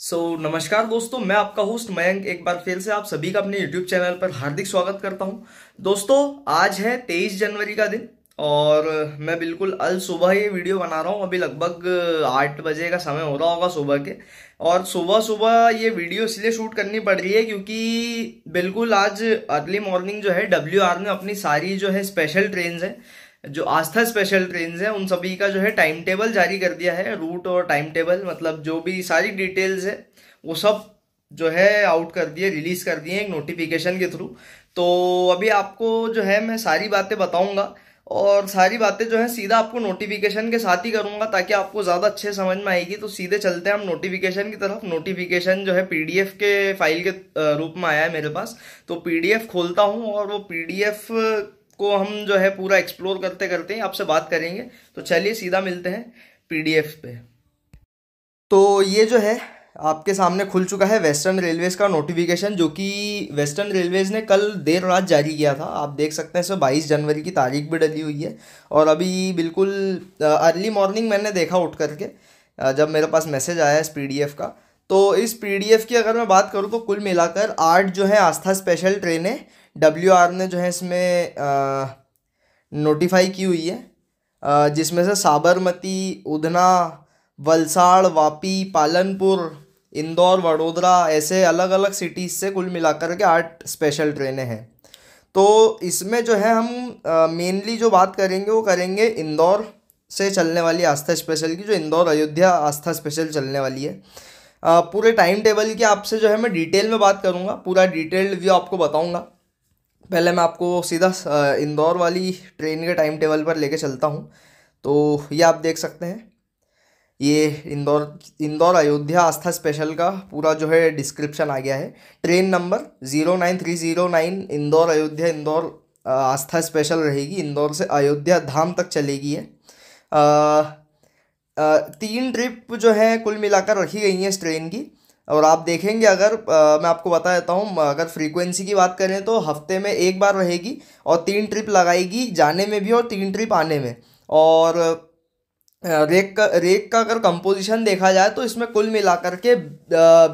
सो so, नमस्कार दोस्तों मैं आपका होस्ट मयंक एक बार फिर से आप सभी का अपने यूट्यूब चैनल पर हार्दिक स्वागत करता हूँ। दोस्तों आज है तेईस जनवरी का दिन और मैं बिल्कुल अल सुबह ये वीडियो बना रहा हूँ। अभी लगभग आठ बजे का समय हो रहा होगा सुबह के और सुबह सुबह ये वीडियो इसलिए शूट करनी पड़ रही है क्योंकि बिल्कुल आज अर्ली मॉर्निंग जो है डब्ल्यू आर ने अपनी सारी जो है स्पेशल ट्रेन है। जो आस्था स्पेशल ट्रेन है, उन सभी का जो है टाइम टेबल जारी कर दिया है रूट और टाइम टेबल मतलब जो भी सारी डिटेल्स है, वो सब जो है आउट कर दिए रिलीज़ कर दिए एक नोटिफिकेशन के थ्रू तो अभी आपको जो है मैं सारी बातें बताऊँगा और सारी बातें जो है सीधा आपको नोटिफिकेशन के साथ ही करूँगा ताकि आपको ज़्यादा अच्छे समझ में आएगी। तो सीधे चलते हैं हम नोटिफिकेशन की तरफ़। नोटिफिकेशन जो है पीडीएफ के फ़ाइल के रूप में आया है मेरे पास। तो पीडीएफ खोलता हूँ और वो पीडीएफ को हम जो है पूरा एक्सप्लोर करते करते आपसे बात करेंगे। तो चलिए सीधा मिलते हैं पीडीएफ पे। तो ये जो है, आपके सामने खुल चुका है वेस्टर्न रेलवेज का नोटिफिकेशन जो कि वेस्टर्न रेलवेज ने कल देर रात जारी किया था। आप देख सकते हैं, इसमें बाईस जनवरी की तारीख भी डली हुई है। और अभी बिल्कुल अर्ली मॉर्निंग मैंने देखा उठ करके जब मेरे पास मैसेज आया इस पीडीएफ का। तो इस पीडीएफ की अगर मैं बात करूँ तो कुल मिलाकर आठ जो है, आस्था स्पेशल ट्रेनें डब्ल्यू आर ने जो है इसमें नोटिफाई की हुई है। जिसमें से साबरमती, उधना, वलसाड़, वापी, पालनपुर, इंदौर, वडोदरा ऐसे अलग अलग सिटीज़ से कुल मिलाकर के आठ स्पेशल ट्रेनें हैं। तो इसमें जो है हम मेनली जो बात करेंगे, वो करेंगे इंदौर से चलने वाली आस्था स्पेशल की, जो इंदौर अयोध्या आस्था स्पेशल चलने वाली है। पूरे टाइम टेबल की आपसे जो है मैं डिटेल में बात करूँगा, पूरा डिटेल्ड व्यू आपको बताऊँगा। पहले मैं आपको सीधा इंदौर वाली ट्रेन के टाइम टेबल पर लेके चलता हूँ। तो ये आप देख सकते हैं। ये इंदौर इंदौर अयोध्या आस्था स्पेशल का पूरा जो है डिस्क्रिप्शन आ गया है। Train number zero nine three zero nine Indore Ayodhya Indore Aastha special रहेगी। इंदौर से अयोध्या धाम तक चलेगी है आ, आ, तीन ट्रिप जो है कुल मिलाकर रखी गई हैं इस ट्रेन की। और आप देखेंगे अगर आ, मैं आपको बता देता हूँ अगर फ्रीक्वेंसी की बात करें तो हफ़्ते में एक बार रहेगी और तीन ट्रिप लगाएगी जाने में भी और तीन ट्रिप आने में। और रेक का रेक का अगर कंपोजिशन देखा जाए तो इसमें कुल मिलाकर के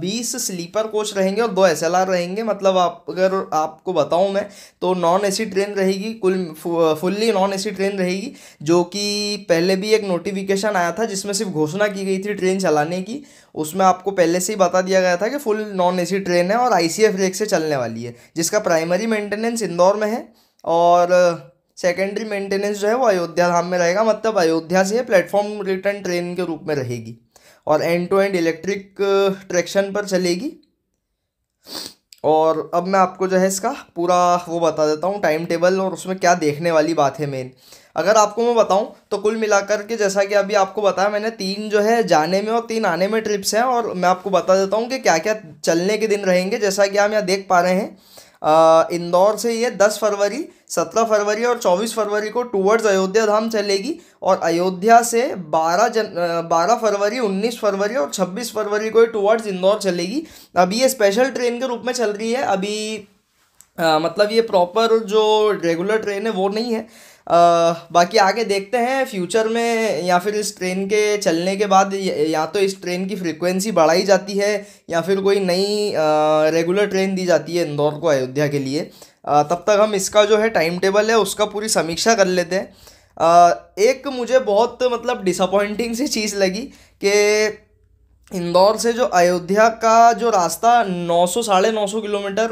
बीस स्लीपर कोच रहेंगे और दो एस रहेंगे। मतलब आप, अगर आपको बताऊँ मैं तो नॉन एसी ट्रेन रहेगी, कुल फुल्ली नॉन एसी ट्रेन रहेगी, जो कि पहले भी एक नोटिफिकेशन आया था, जिसमें सिर्फ़ घोषणा की गई थी ट्रेन चलाने की। उसमें आपको पहले से ही बता दिया गया था कि फुल नॉन एसी ट्रेन है और आईसीएफ रेक से चलने वाली है, जिसका प्राइमरी मेंटेनेंस इंदौर में है। और सेकेंडरी मेंटेनेंस जो है वो अयोध्या धाम में रहेगा मतलब अयोध्या से प्लेटफॉर्म रिटर्न ट्रेन के रूप में रहेगी और end to end electric traction पर चलेगी। और अब मैं आपको जो है इसका पूरा वो बता देता हूँ टाइम टेबल और उसमें क्या देखने वाली बात है मेन अगर आपको मैं बताऊँ तो कुल मिलाकर के जैसा कि अभी आपको बताया, मैंने तीन जो है जाने में और तीन आने में ट्रिप्स हैं और मैं आपको बता देता हूँ कि क्या क्या चलने के दिन रहेंगे, जैसा कि हम यहाँ देख पा रहे हैं। इंदौर से ये दस फरवरी सत्रह फरवरी और चौबीस फरवरी को टूवर्ड्स अयोध्या धाम चलेगी और अयोध्या से बारह जन बारह फरवरी उन्नीस फरवरी और छब्बीस फरवरी को टूवर्ड्स इंदौर चलेगी। अभी ये स्पेशल ट्रेन के रूप में चल रही है अभी आ, मतलब ये प्रॉपर जो रेगुलर ट्रेन है वो नहीं है। बाकी आगे देखते हैं फ्यूचर में या फिर इस ट्रेन के चलने के बाद या तो इस ट्रेन की फ्रिक्वेंसी बढ़ाई जाती है या फिर कोई नई रेगुलर ट्रेन दी जाती है इंदौर को अयोध्या के लिए। तब तक हम इसका जो है टाइम टेबल है उसका पूरी समीक्षा कर लेते हैं। एक मुझे बहुत मतलब डिसअपॉइंटिंग सी चीज़ लगी कि इंदौर से जो अयोध्या का जो रास्ता 900 साढ़े नौ सौ किलोमीटर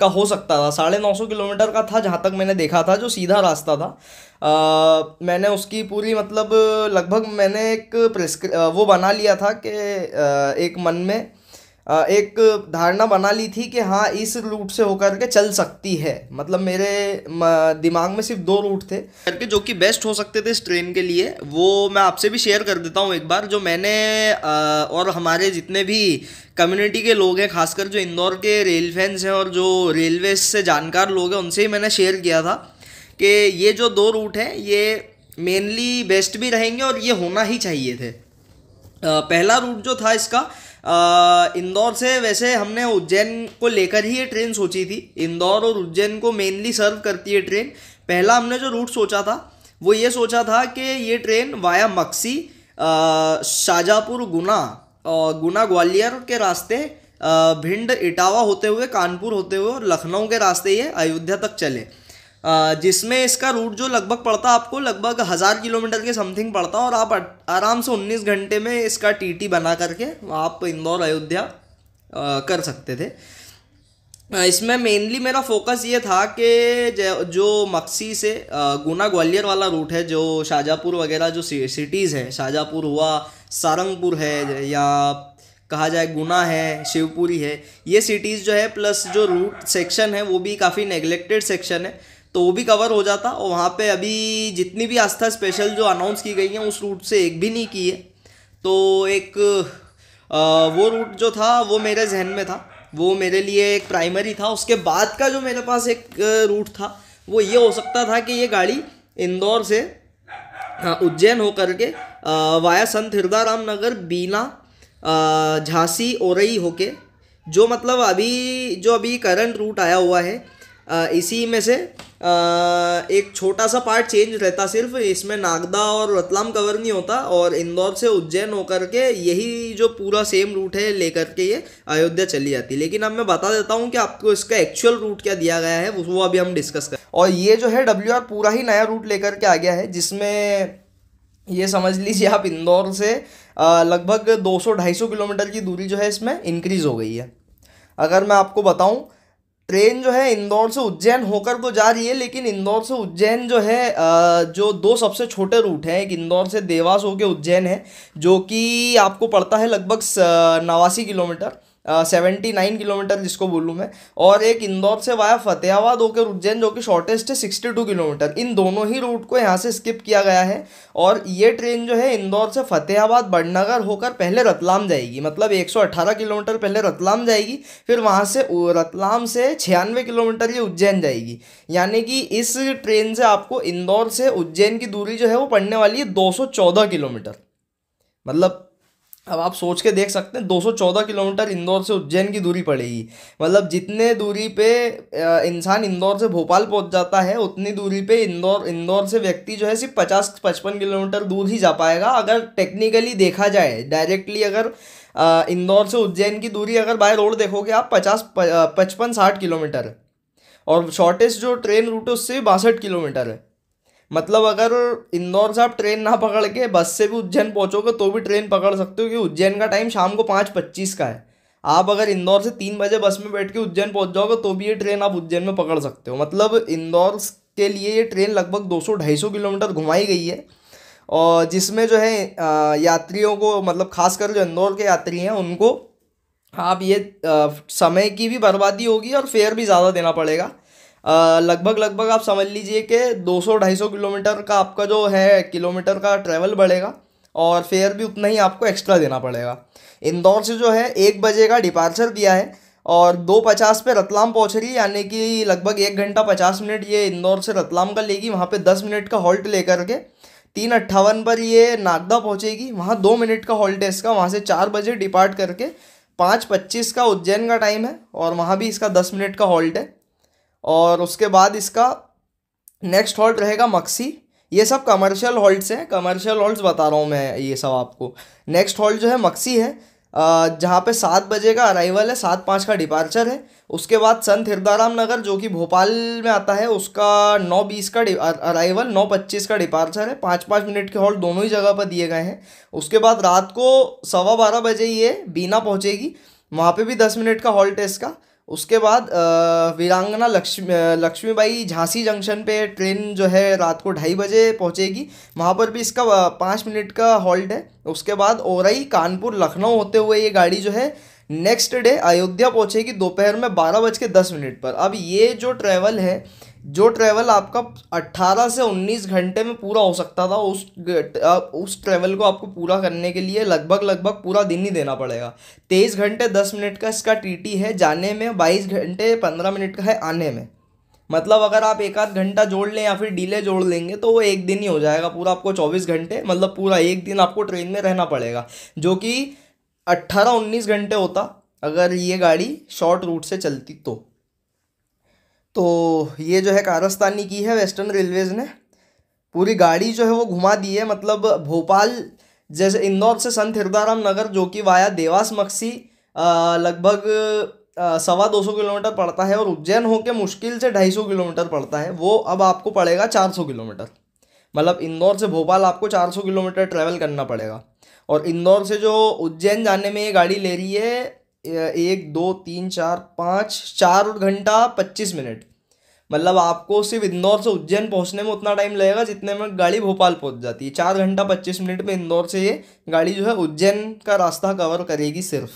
का हो सकता था। साढ़े नौ सौ किलोमीटर का था जहाँ तक मैंने देखा था जो सीधा रास्ता था। आ, मैंने उसकी पूरी मतलब लगभग मैंने एक प्रिस्क्र वो बना लिया था कि एक मन में एक धारणा बना ली थी कि हाँ इस रूट से होकर के चल सकती है। मतलब मेरे दिमाग में सिर्फ़ दो रूट थे। करके जो कि बेस्ट हो सकते थे इस ट्रेन के लिए, वो मैं आपसे भी शेयर कर देता हूँ एक बार। जो मैंने और हमारे जितने भी कम्युनिटी के लोग हैं, खासकर जो इंदौर के रेल फैंस हैं और जो रेलवे से जानकार लोग हैं, उनसे ही मैंने शेयर किया था कि ये जो दो रूट हैं, ये मेनली बेस्ट भी रहेंगे और ये होना ही चाहिए थे। पहला रूट जो था इसका इंदौर से वैसे हमने उज्जैन को लेकर ही ये ट्रेन सोची थी। इंदौर और उज्जैन को मेनली सर्व करती है ट्रेन। पहला हमने जो रूट सोचा था, वो ये सोचा था कि ये ट्रेन वाया मक्सी शाहजहाँपुर गुना गुना ग्वालियर के रास्ते भिंड, इटावा होते हुए, कानपुर होते हुए और लखनऊ के रास्ते ये अयोध्या तक चले। जिसमें इसका रूट जो लगभग पड़ता आपको लगभग हज़ार किलोमीटर के समथिंग पड़ता और आप आराम से उन्नीस घंटे में इसका टीटी बना करके आप इंदौर, अयोध्या कर सकते थे। इसमें मेनली मेरा फोकस ये था कि जो मक्सी से गुना ग्वालियर वाला रूट है, जो शाहजहाँपुर वगैरह जो सिटीज़ हैं शाहजहाँपुर हुआ, सारंगपुर है, या कहा जाए गुना है, शिवपुरी है, ये सिटीज़ जो है प्लस जो रूट सेक्शन है, वो भी काफ़ी नेग्लेक्टेड सेक्शन है। तो वो भी कवर हो जाता और वहाँ पे अभी जितनी भी आस्था स्पेशल जो अनाउंस की गई हैं उस रूट से एक भी नहीं की है। तो एक आ, वो रूट जो था वो मेरे जहन में था। वो मेरे लिए एक प्राइमरी था। उसके बाद का जो मेरे पास एक रूट था वो ये हो सकता था कि ये गाड़ी इंदौर से उज्जैन होकर के वाया संत हृदय नगर बीना झांसी ओरई होके जो मतलब अभी जो अभी करंट रूट आया हुआ है इसी में से एक छोटा सा पार्ट चेंज रहता सिर्फ़, इसमें नागदा और रतलाम कवर नहीं होता और इंदौर से उज्जैन होकर के यही जो पूरा सेम रूट है लेकर के ये अयोध्या चली जाती है। लेकिन अब मैं बता देता हूँ कि आपको इसका एक्चुअल रूट क्या दिया गया है, वो अभी हम डिस्कस करें और ये जो है डब्ल्यूआर पूरा ही नया रूट लेकर के आ गया है, जिसमें ये समझ लीजिए आप इंदौर से लगभग 200-250 किलोमीटर की दूरी जो है इसमें इंक्रीज़ हो गई है। अगर मैं आपको बताऊँ ट्रेन जो है इंदौर से उज्जैन होकर तो जा रही है, लेकिन इंदौर से उज्जैन जो है जो दो सबसे छोटे रूट हैं, एक इंदौर से देवास होकर उज्जैन है, जो कि आपको पड़ता है लगभग नवासी किलोमीटर। सेवेंटी नाइन किलोमीटर जिसको बोलूँ मैं, और एक इंदौर से वाया फतेहाबाद होकर उज्जैन जो कि शॉर्टेस्ट है सिक्सटी टू किलोमीटर। इन दोनों ही रूट को यहाँ से स्किप किया गया है, और ये ट्रेन जो है इंदौर से फतेहाबाद, बड़नगर होकर पहले रतलाम जाएगी। मतलब एक सौ अट्ठारह किलोमीटर पहले रतलाम जाएगी, फिर वहाँ से रतलाम से छियानवे किलोमीटर ये उज्जैन जाएगी। यानी कि इस ट्रेन से आपको इंदौर से उज्जैन की दूरी जो है वो पड़ने वाली है दो सौ चौदह किलोमीटर। मतलब अब आप सोच के देख सकते हैं 214 किलोमीटर इंदौर से उज्जैन की दूरी पड़ेगी। मतलब जितने दूरी पे इंसान इंदौर से भोपाल पहुँच जाता है, उतनी दूरी पे इंदौर इंदौर से व्यक्ति जो है सिर्फ़ पचास पचपन किलोमीटर दूर ही जा पाएगा। अगर टेक्निकली देखा जाए डायरेक्टली अगर इंदौर से उज्जैन की दूरी अगर बाय रोड देखोगे आप, पचास पचपन साठ किलोमीटर। और शॉर्टेस्ट जो ट्रेन रूट है, उससे बासठ किलोमीटर है। मतलब अगर इंदौर से आप ट्रेन ना पकड़ के बस से भी उज्जैन पहुँचोगे तो भी ट्रेन पकड़ सकते हो, क्योंकि उज्जैन का टाइम शाम को पाँच पच्चीस का है। आप अगर इंदौर से तीन बजे बस में बैठ के उज्जैन पहुँच जाओगे तो भी ये ट्रेन आप उज्जैन में पकड़ सकते हो। मतलब इंदौर के लिए ये ट्रेन लगभग दो सौ ढाई सौ किलोमीटर घुमाई गई है। और जिसमें जो है यात्रियों को मतलब खासकर जो इंदौर के यात्री हैं, उनको आप ये समय की भी बर्बादी होगी और फेयर भी ज़्यादा देना पड़ेगा। लगभग लगभग आप समझ लीजिए कि 200-250 किलोमीटर का आपका जो है, किलोमीटर का ट्रैवल बढ़ेगा और फेयर भी उतना ही आपको एक्स्ट्रा देना पड़ेगा। इंदौर से जो है, एक बजे का डिपार्चर दिया है और दो पचास पे रतलाम पहुँच रही है, यानी कि लगभग एक घंटा पचास मिनट ये इंदौर से रतलाम का लेगी, वहाँ पे दस मिनट का हॉल्ट लेकर के तीन अट्ठावन पर ये नागदा पहुँचेगी, वहाँ दो मिनट का हॉल्ट है इसका, वहाँ से चार बजे डिपार्ट करके पाँच पच्चीस का उज्जैन का टाइम है और वहाँ भी इसका दस मिनट का हॉल्ट है। और उसके बाद इसका नेक्स्ट हॉल्ट रहेगा मक्सी। ये सब कमर्शियल हॉल्ट्स हैं। कमर्शियल हॉल्ट्स बता रहा हूँ मैं ये सब आपको। नेक्स्ट हॉल्ट जो है मक्सी है। जहाँ पे सात बजे का अराइवल है, सात पाँच का डिपार्चर है। उसके बाद संत हिरदाराम नगर, जो कि भोपाल में आता है, उसका नौ बीस का अराइवल नौ पच्चीस का डिपार्चर है। पाँच पाँच मिनट के हॉल्ट दोनों ही जगह पर दिए गए हैं। उसके बाद रात को सवा बारह बजे ये बीना पहुँचेगी। वहाँ पे भी दस मिनट का हॉल्ट है इसका। उसके बाद वीरांगना लक्ष्मी लक्ष्मीबाई झांसी जंक्शन पे ट्रेन जो है रात को ढाई बजे पहुंचेगी। वहाँ पर भी इसका पाँच मिनट का हॉल्ट है। उसके बाद ओरई, कानपुर, लखनऊ होते हुए ये गाड़ी जो है नेक्स्ट डे अयोध्या पहुंचेगी दोपहर में बारह बज के दस मिनट पर। अब ये जो ट्रैवल है जो ट्रैवल आपका 18 से 19 घंटे में पूरा हो सकता था, उस उस ट्रैवल को आपको पूरा करने के लिए लगभग लगभग पूरा दिन ही देना पड़ेगा। तेईस घंटे 10 मिनट का इसका टीटी है, जाने में 22 घंटे 15 मिनट का है आने में। मतलब अगर आप एक आध घंटा जोड़ लें या फिर डीले जोड़ लेंगे तो वो एक दिन ही हो जाएगा पूरा आपको चौबीस घंटे मतलब पूरा एक दिन आपको ट्रेन में रहना पड़ेगा। जो कि अट्ठारह उन्नीस घंटे होता, अगर ये गाड़ी शॉर्ट रूट से चलती तो। तो ये जो है कारस्तानी की है वेस्टर्न रेलवेज़ ने। पूरी गाड़ी जो है वो घुमा दी है मतलब भोपाल जैसे इंदौर से संत हिरदाराम नगर जो कि वाया देवास मक्सी लगभग सवा दो सौ किलोमीटर पड़ता है और उज्जैन होके मुश्किल से ढाई सौ किलोमीटर पड़ता है। वो अब आपको पड़ेगा चार सौ किलोमीटर। मतलब इंदौर से भोपाल आपको चार सौ किलोमीटर ट्रैवल करना पड़ेगा। और इंदौर से जो उज्जैन जाने में ये गाड़ी ले रही है एक, दो, तीन, चार, पाँच, चार घंटा पच्चीस मिनट। मतलब आपको सिर्फ़ इंदौर से उज्जैन पहुँचने में उतना टाइम लगेगा जितने में गाड़ी भोपाल पहुँच जाती है। चार घंटा पच्चीस मिनट में इंदौर से ये गाड़ी जो है उज्जैन का रास्ता कवर करेगी सिर्फ़।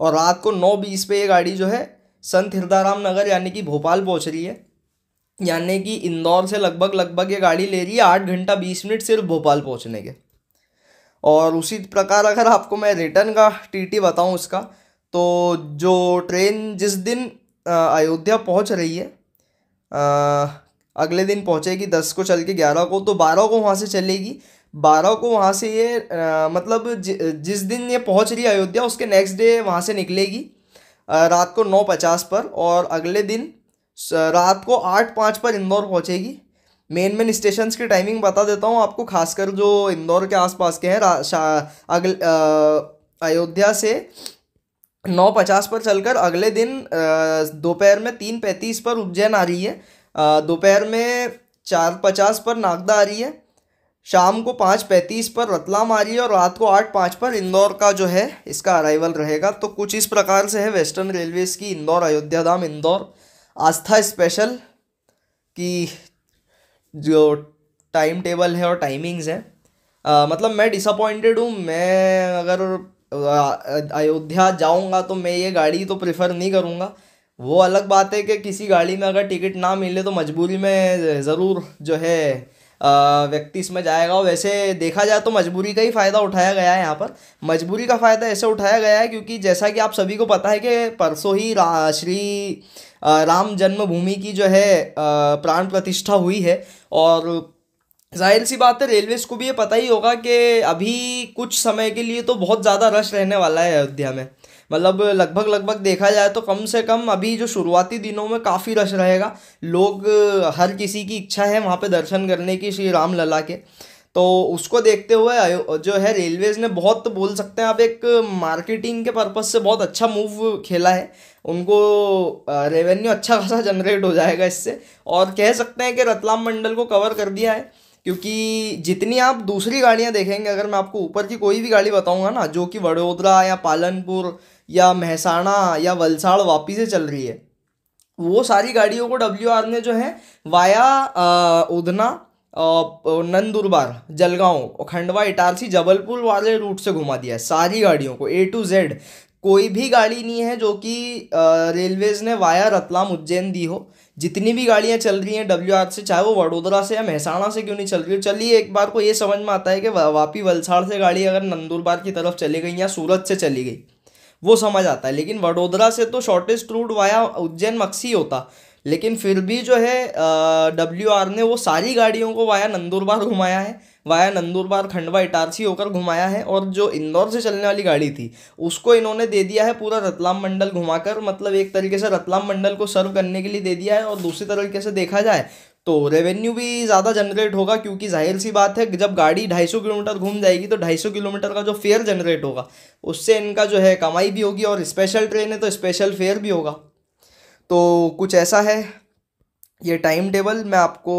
और रात को नौ बीस पे ये गाड़ी जो है संत हिरदाराम नगर यानी कि भोपाल पहुँच रही है। यानी कि इंदौर से लगभग लगभग ये गाड़ी ले रही है आठ घंटा बीस मिनट सिर्फ़ भोपाल पहुँचने के। और उसी प्रकार अगर आपको मैं रिटर्न का टीटी बताऊँ इसका तो जो ट्रेन जिस दिन अयोध्या पहुँच रही है आ, अगले दिन पहुंचेगी दस को चल के ग्यारह को तो बारह को वहाँ से चलेगी। बारह को वहाँ से ये आ, मतलब ज, जिस दिन ये पहुँच रही है अयोध्या उसके नेक्स्ट डे वहाँ से निकलेगी आ, रात को नौ पचास पर और अगले दिन रात को आठ पाँच पर इंदौर पहुँचेगी। मेन मेन स्टेशन की टाइमिंग बता देता हूँ आपको खासकर जो इंदौर के आसपास के हैं अगले अयोध्या से नौ पचास पर चलकर अगले दिन दोपहर में तीन पैंतीस पर उज्जैन आ रही है। दोपहर में चार पचास पर नागदा आ रही है। शाम को पाँच पैंतीस पर रतलाम आ रही है और रात को आठ पाँच पर इंदौर का जो है, इसका अराइवल रहेगा। तो कुछ इस प्रकार से है वेस्टर्न रेलवेज की इंदौर, अयोध्या धाम, इंदौर। आस्था स्पेशल की जो टाइम टेबल है और टाइमिंग्स हैं। मतलब मैं डिसअपॉइंटेड हूँ। मैं अगर अयोध्या जाऊँगा तो मैं ये गाड़ी तो प्रेफर नहीं करूँगा। वो अलग बात है कि किसी गाड़ी में अगर टिकट ना मिले तो मजबूरी में ज़रूर जो है व्यक्ति इसमें जाएगा। वैसे देखा जाए तो मजबूरी का ही फ़ायदा उठाया गया है यहाँ पर। मजबूरी का फ़ायदा ऐसे उठाया गया है क्योंकि जैसा कि आप सभी को पता है कि परसों ही रा, श्री राम जन्मभूमि की जो है प्राण प्रतिष्ठा हुई है। और ज़ाहिर सी बात है रेलवेज को भी ये पता ही होगा कि अभी कुछ समय के लिए तो बहुत ज़्यादा रश रहने वाला है अयोध्या में। मतलब लगभग लगभग देखा जाए तो कम से कम अभी जो शुरुआती दिनों में काफ़ी रश रहेगा। लोग हर किसी की इच्छा है वहाँ पे दर्शन करने की श्री राम लला के। तो उसको देखते हुए जो है रेलवेज़ ने बहुत बोल सकते हैं आप एक मार्केटिंग के पर्पज़ से बहुत अच्छा मूव खेला है। उनको रेवेन्यू अच्छा खासा जनरेट हो जाएगा इससे। और कह सकते हैं कि रतलाम मंडल को कवर कर दिया है। क्योंकि जितनी आप दूसरी गाड़ियाँ देखेंगे, अगर मैं आपको ऊपर की कोई भी गाड़ी बताऊँगा ना, जो कि वडोदरा या पालनपुर या महसाणा या वलसाड़ वापी से चल रही है, वो सारी गाड़ियों को डब्ल्यू आर ने जो है वाया उधना नंदुरबार, जलगांव, खंडवा, इटारसी, जबलपुर वाले रूट से घुमा दिया है, सारी गाड़ियों को ए टू जेड कोई भी गाड़ी नहीं है जो कि रेलवेज ने वाया रतलाम उज्जैन दी हो जितनी भी गाड़ियाँ चल रही हैं डब्ल्यू आर से, चाहे वो वडोदरा से या महसाणा से क्यों नहीं चल रही हो, चलिए एक बार को ये समझ में आता है कि वापी वलसाड़ से गाड़ी अगर नंदुरबार की तरफ़ चली गई या सूरत से चली गई, वो समझ आता है। लेकिन वडोदरा से तो shortest route via Ujjain Maksi होता, लेकिन फिर भी जो है डब्ल्यू आर ने वो सारी गाड़ियों को वाया नंदुरबार घुमाया है। वाया नंदुरबार, खंडवा, इटारसी होकर घुमाया है और जो इंदौर से चलने वाली गाड़ी थी, उसको इन्होंने दे दिया है पूरा रतलाम मंडल घुमाकर। मतलब एक तरीके से रतलाम मंडल को सर्व करने के लिए दे दिया है और दूसरी तरीके से देखा जाए तो रेवेन्यू भी ज़्यादा जनरेट होगा क्योंकि ज़ाहिर सी बात है, जब गाड़ी 250 किलोमीटर घूम जाएगी तो 250 किलोमीटर का जो फेयर जनरेट होगा, उससे इनका जो है कमाई भी होगी और स्पेशल ट्रेन है तो स्पेशल फेयर भी होगा। तो कुछ ऐसा है, ये टाइम टेबल मैं आपको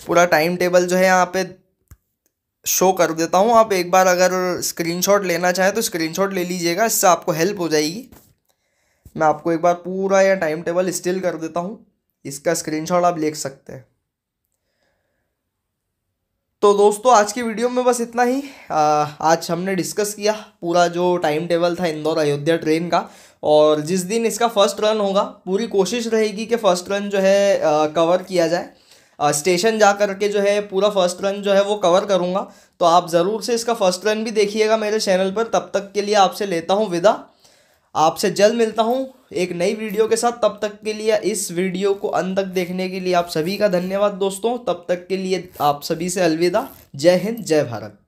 पूरा टाइम टेबल जो है यहाँ पे शो कर देता हूँ। आप एक बार अगर स्क्रीनशॉट लेना चाहें तो स्क्रीनशॉट ले लीजिएगा इससे आपको हेल्प हो जाएगी। मैं आपको एक बार पूरा यह टाइम टेबल स्टिल कर देता हूँ। इसका स्क्रीनशॉट आप लिख सकते हैं। तो दोस्तों आज की वीडियो में बस इतना ही। आ, आज हमने डिस्कस किया पूरा जो टाइम टेबल था इंदौर अयोध्या ट्रेन का। और जिस दिन इसका फ़र्स्ट रन होगा पूरी कोशिश रहेगी कि फ़र्स्ट रन जो है आ, कवर किया जाए। स्टेशन जा कर के जो है, पूरा फ़र्स्ट रन जो है, वो कवर करूँगा। तो आप ज़रूर से इसका फ़र्स्ट रन भी देखिएगा मेरे चैनल पर। तब तक के लिए आपसे लेता हूँ विदा। आपसे जल्द मिलता हूँ एक नई वीडियो के साथ। तब तक के लिए इस वीडियो को अंत तक देखने के लिए आप सभी का धन्यवाद दोस्तों। तब तक के लिए आप सभी से अलविदा। जय हिंद, जय भारत।